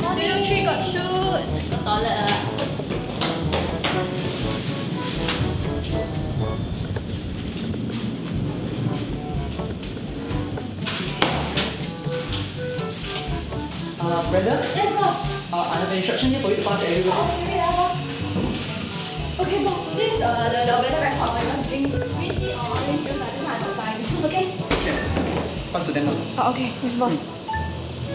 Studio 3 got shoot. Got toilet lah. Uh, Brenda, Yes, boss. uh, I have an instruction here for you to pass it everywhere. Okay, boss. Okay, boss. Today's uh, the, the weather very hot. You want to drink green tea or orange juice? I don't know. I buy. You choose, okay? Okay. Pass to them now. Oh, okay. Yes, boss.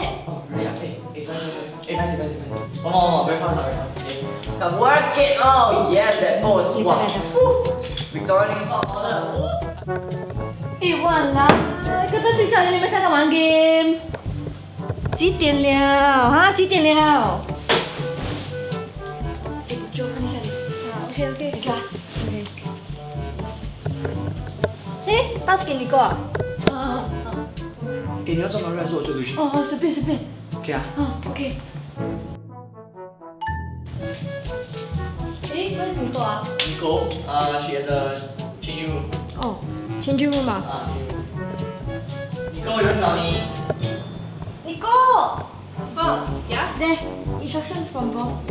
Oh, really? ah? Hey, hey, sorry, sorry, sorry. Hey, nice, nice, nice. One more, one more. Very fast, very fast. Okay. Now work it. Oh, yes, that pose. You Wow. better. Whew. Victoria next stop order. Woo. 哎，完啦！哥哥睡觉了，你们三个玩 game。几点了？哈？几点了？哎，就看一下你。啊，OK OK，你看。OK。哎，pass 给你过啊？啊啊啊！ 诶，你要做 Mario 还是我做 Luigi？哦哦，随便随便。 OK 啊。啊，OK。哎，pass 你过啊？ Nico, uh, she at the changing room. 哦，change room 啊。啊，changing room. Nico, 有人找你。你过。 Oh, yeah? There, instructions from boss.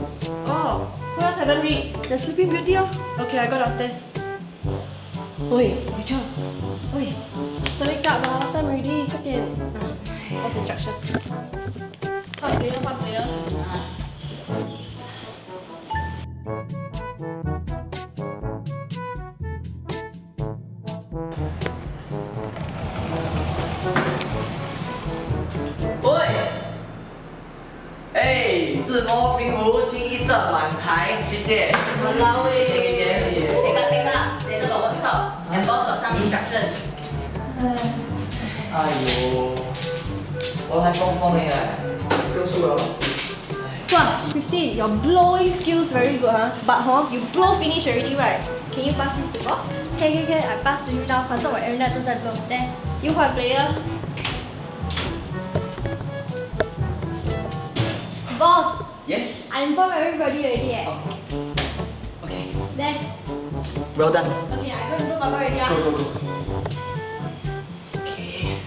Oh, who else haven't read? The Sleeping Beauty oh. Okay, I go downstairs. Oi, Rachel. Oi. 喂，哎，自摸平湖清一色满牌，谢谢。谢，谢谢。停了停了，这个我们票，先保守上面转身。哎，呦，我还疯疯的耶，更输了。Wow, Christine, your blowing skills very good, huh? But huh, you blow finish already, right? Can you pass this to boss? Okay, okay, okay. I pass to you now. 反正我 every night 都在 blow. There, you 换 player. Boss, Yes. I informed everybody already. Eh. Oh. Okay. There. Well done. Okay, I go and do cover already. ah. Go go go. Okay.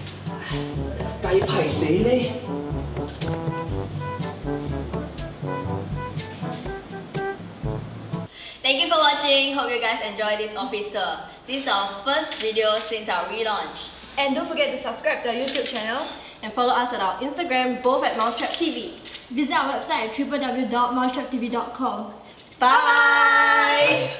鸡皮死你！ Thank you for watching. Hope you guys enjoy this office tour. This is our first video since our relaunch. And don't forget to subscribe to our YouTube channel and follow us at our Instagram, both at Mousetrap TV. Visit our website at www.mousetraptv.com. Bye!